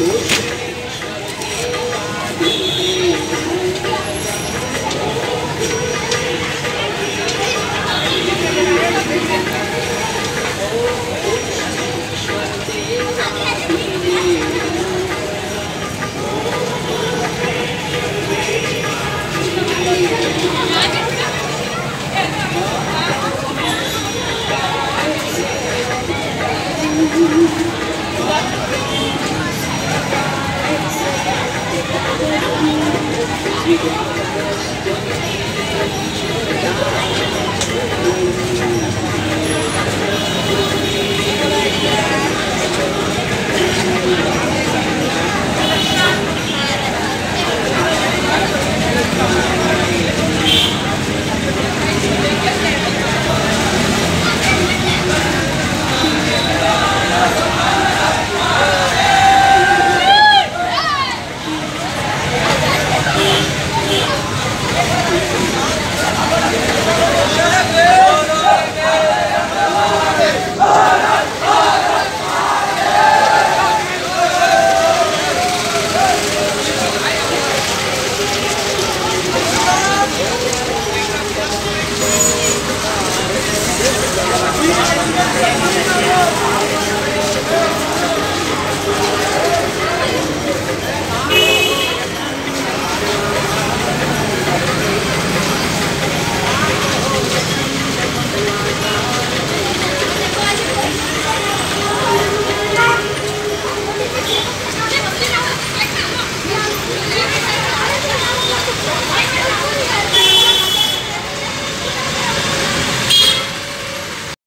todos. Yeah.